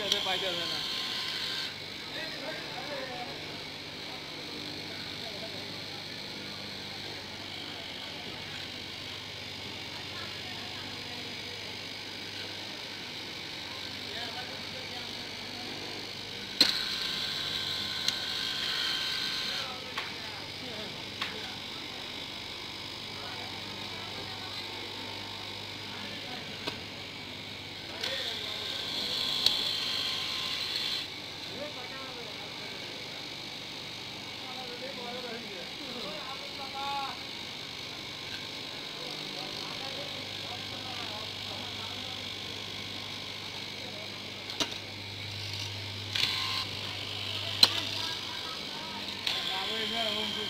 这个是白酒的呢